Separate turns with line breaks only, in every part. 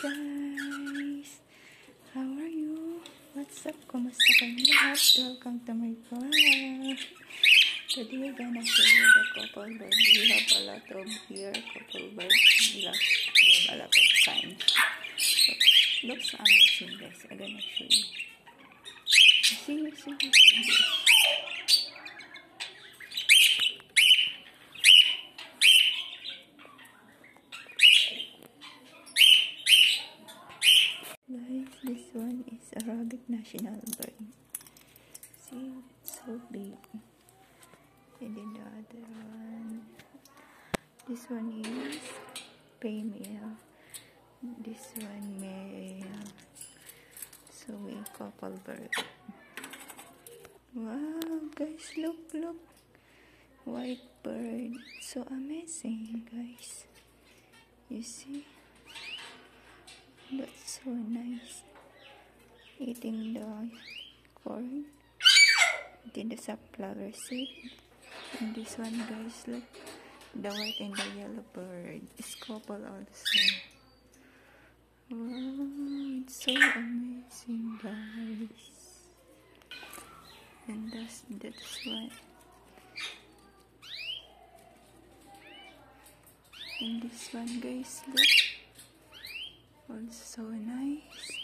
guys! How are you? What's up? Kumusta kayo lahat? Welcome to my vlog. Today we're gonna show you the couple bird. We have a lot of here couple bird. We have, a lot of kinds. So, looks amazing guys. I'm gonna show you. See, see, see. National bird. See, it's so big. And then the other one, this one is female. This one male. So we couple bird. Wow, guys, look, look. White bird. So amazing, guys. You see? That's so nice. Eating the corn. Eating the sunflower seed. And this one, guys, look. The white and the yellow bird is couple also. Wow, it's so amazing, guys. And that's, that's why. And this one, guys, look. Also nice.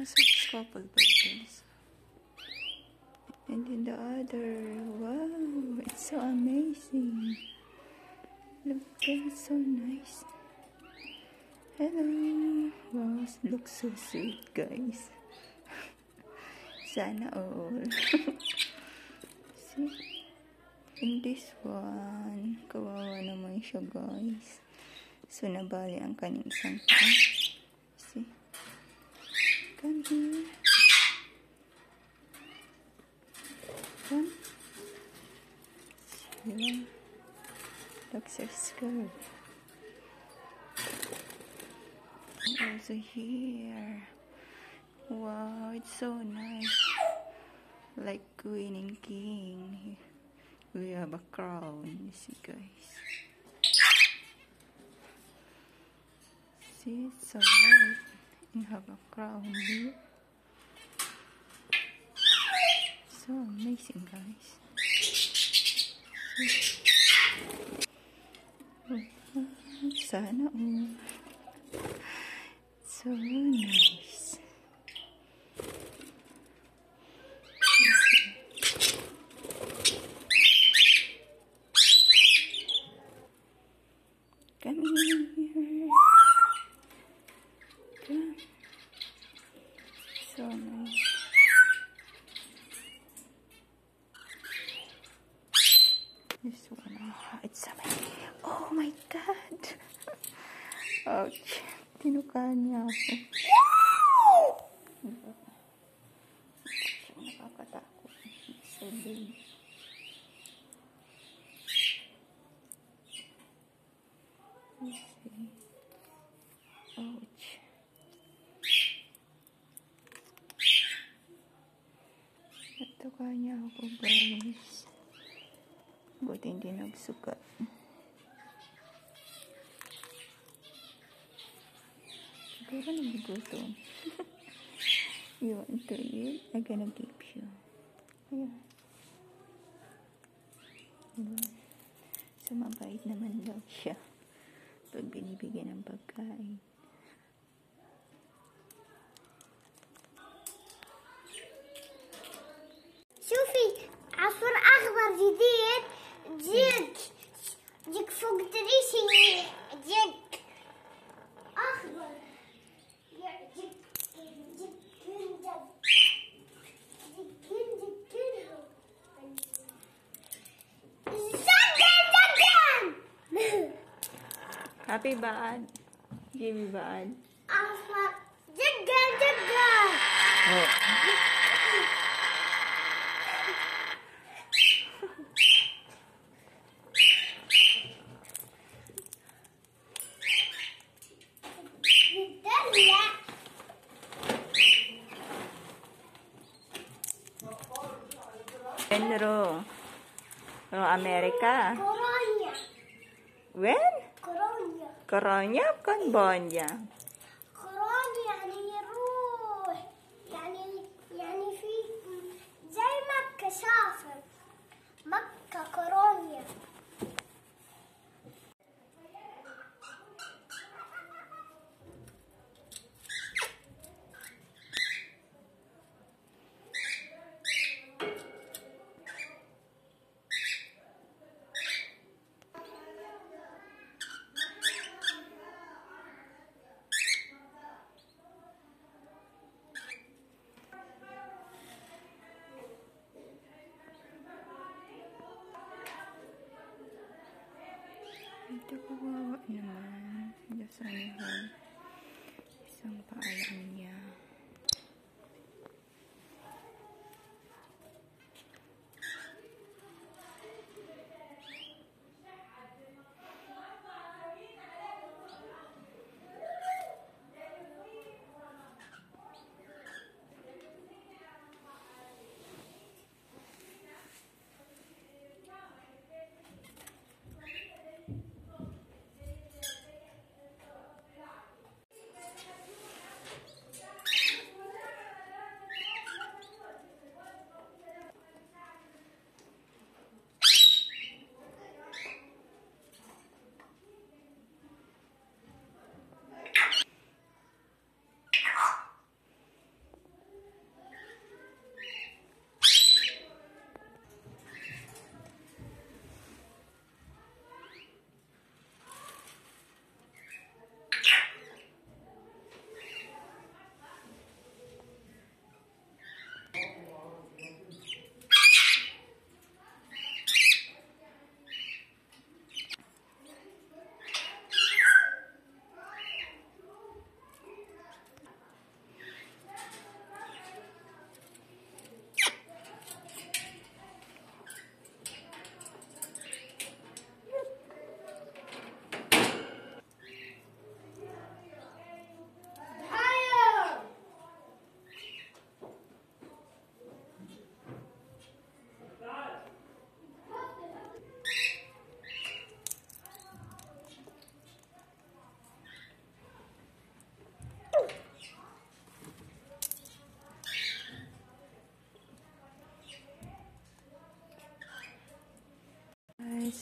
It's couple birds. And then the other, wow, it's so amazing. Look, it's so nice. Hello. Wow, looks so sweet, guys. Sana all. See? In this one, kawawa naman siya, guys. So, nabali ang kanyang isang. See? Come here. Come. Looks so scared. And also here. Wow, it's so nice. Like queen and king. We have a crown, you see guys. See, it's so white. You have a crown here. So amazing, guys. Sana all. So nice. This one, oh, it's amazing. Oh my God! Ouch. Tinukaan niya ako. Siya nakakatakot. It's so big. Let's see. Ouch. Natuka niya ako guys. Buti hindi nagsuka. Siguro nagugutom. you want to eat? I'm gonna give you. Ayan. So, mabait naman daw siya. Pag binibigyan ng pagkain.
api bahan,
Happy bahan.
Asmat. Jaga, jaga.
Oh.
When
ro ro Amerika. When? Keronya kan banyak.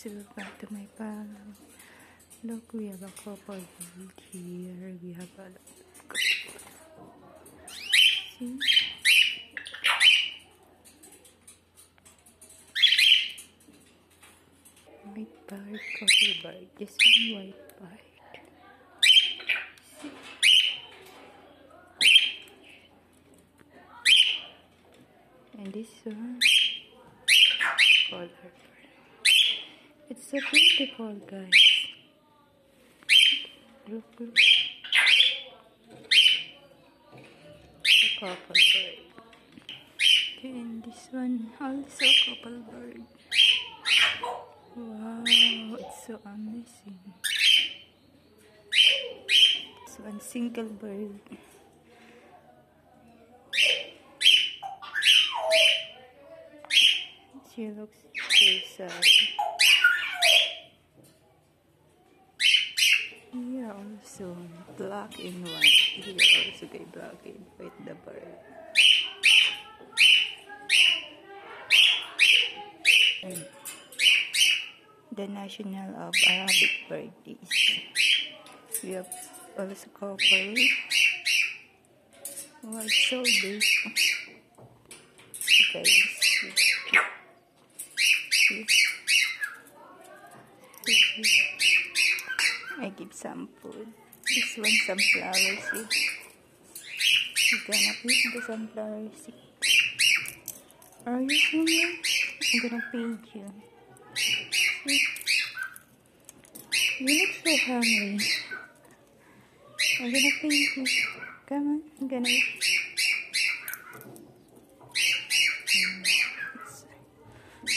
Guys, welcome to my pal. Look, we have a couple build here. We have a See? White bird, couple bird. This one white. See? And this one color. It's so beautiful, guys. Look, look. Couple bird. Okay, and this one also couple bird. Wow, it's so amazing. This one single bird. She looks so sad. Here also black and white. Here also kay black and white the bird. And the national of Arabic bird is we have also couple. Oh, it's so big. Guys, see. See. See. I give some food. This one sunflower seed. You're gonna eat the sunflower seed. Are you hungry? I'm gonna feed you. See? You look so hungry. I'm gonna feed you. Come on, I'm gonna eat.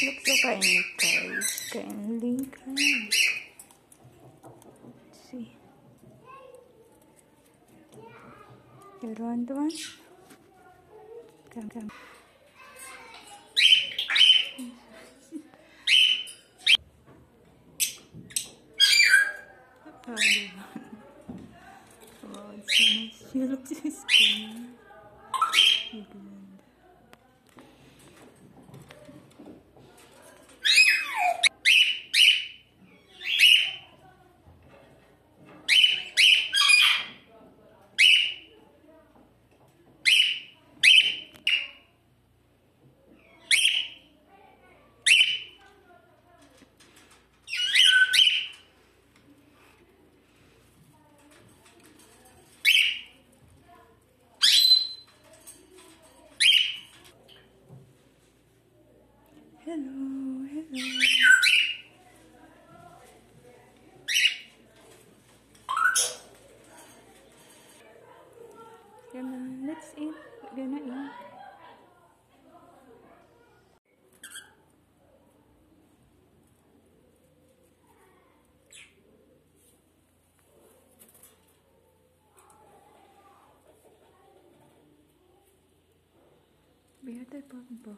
Look so kindly, guys. Kindly, kind. see. You want one? Come, come. Oh? Wow, oh, it's nice. She looks so skinny. Good. let's eat. We're gonna eat. Bird.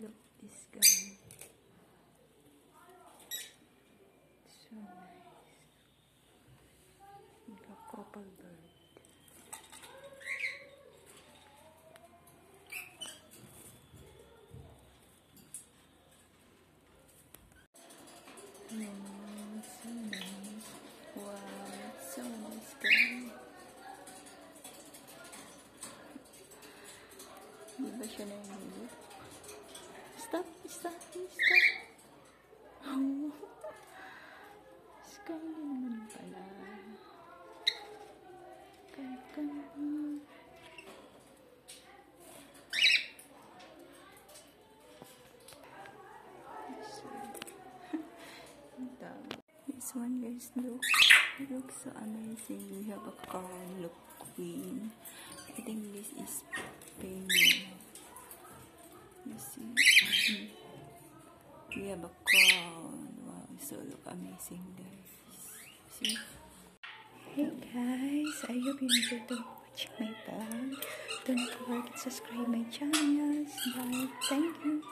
Look, this guy. Stop! Stop! Oh. Naman pala. This one guys, look. It looks so amazing. We have a car, look queen. I think this is painting. You see? We have a crown. Wow, so look amazing guys. See? Hey guys, I hope you enjoyed to watch my vlog. Don't forget to subscribe my channel. Bye. Thank you.